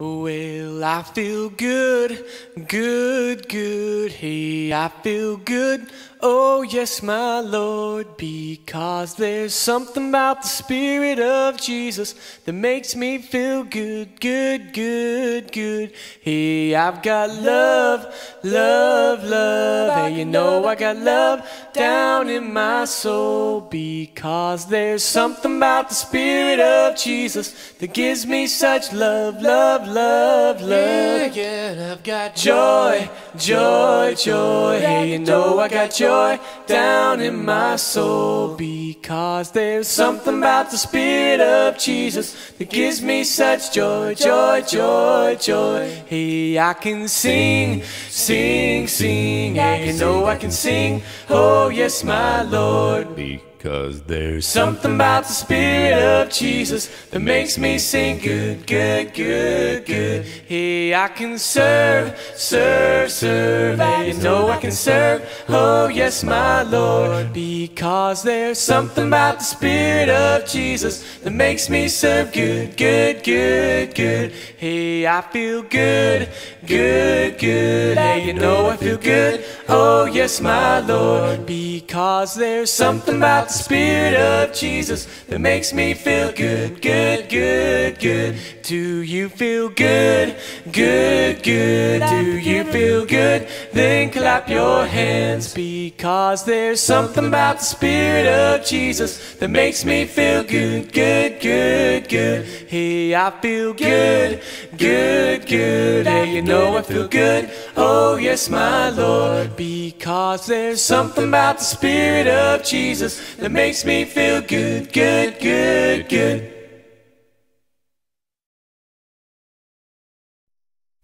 Well, I feel good, good, good. Hey, I feel good. Oh, yes, my Lord, because there's something about the Spirit of Jesus that makes me feel good, good, good, good. Hey, I've got love, love, love. Hey, you know I got love down in my soul because there's something about the Spirit of Jesus that gives me such love, love, love, love. Yeah, I've got Joy, joy, joy. Hey, you know I got joy down in my soul because there's something about the Spirit of Jesus that gives me such joy, joy, joy, joy. Hey, I can sing, sing, sing. Hey, you know I can sing. Oh, yes, my Lord. Because there's Something about the Spirit of Jesus that makes me sing good, good, good, good. Hey, I can serve, serve, serve. Hey, you know I can serve. Oh, yes, my Lord. Because there's something about the Spirit of Jesus that makes me serve good, good, good, good. Hey, I feel good, good, good. Hey, you know I feel good. Oh, yes, my Lord. Because there's something about the Spirit of Jesus that makes me feel good, good, good, good. Do you feel good, good, good? Do you feel good? Then clap your hands because there's something about the Spirit of Jesus that makes me feel good, good, good, good. Hey, I feel good, good, good. Hey, you know I feel good. Oh, yes, my Lord, because there's something about the Spirit of Jesus that makes me feel good, good, good, good.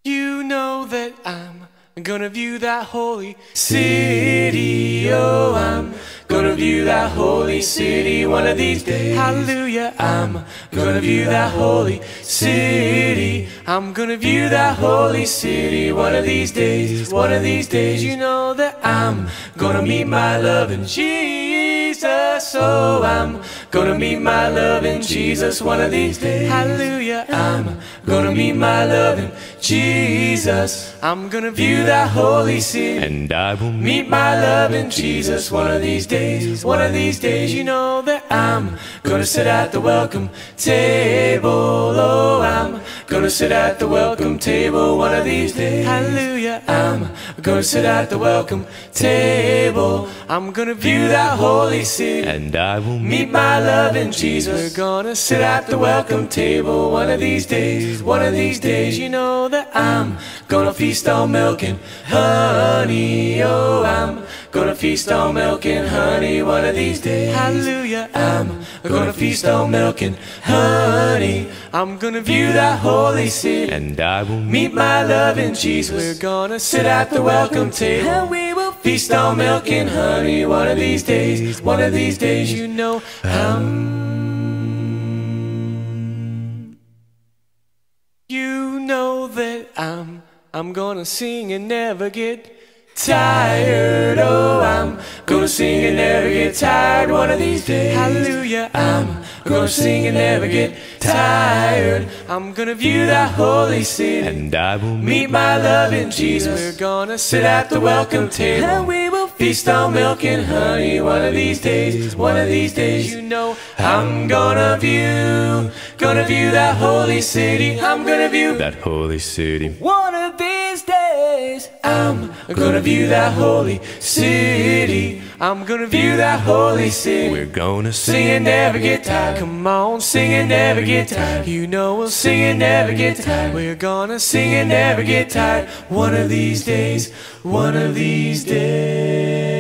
You know that I'm gonna view that holy city. Oh, I'm gonna view that holy city one of these days. Hallelujah. I'm gonna view that holy city. I'm gonna view that holy city one of these days. One of these days, you know that I'm gonna meet my love in Jesus. So I'm gonna meet my love in Jesus one of these days. Hallelujah. I'm gonna meet my love in Jesus. I'm gonna view that holy city. And I will Meet my love in Jesus one of these days. One of these days, you know that I'm gonna sit at the welcome table. Oh, I'm gonna sit at the welcome table one of these days. Hallelujah. I'm gonna sit at the welcome table. I'm gonna view that holy city. And I will Meet my love in Jesus. We're gonna sit at the welcome table one of these days. One of these days, you know that I'm gonna feast on milk and honey. Oh, I'm gonna feast on milk and honey one of these days. Hallelujah. I'm gonna feast on milk and honey. I'm gonna view that holy city. And I will Meet my love in Jesus. We're gonna sit at the welcome table. And we will feast on milk and honey one of these days. One of these days, you know I'm. You know that I'm. I'm gonna sing and never get tired. Oh, I'm gonna sing and never get tired one of these days. Hallelujah. I'm gonna sing and never get tired. I'm gonna view that holy city. And I will Meet my love in Jesus. We're gonna sit at the welcome table. And we will feast on milk and honey one of these days. One of these days, you know, I'm gonna view, gonna view that holy city. I'm gonna view that holy city. one of these days. I'm gonna view that holy city. I'm gonna view that holy city. We're gonna Sing sing and never get tired. Come on, sing and never get tired. You know we'll sing and never get tired. We're gonna sing and never get tired. One of these days, one of these days.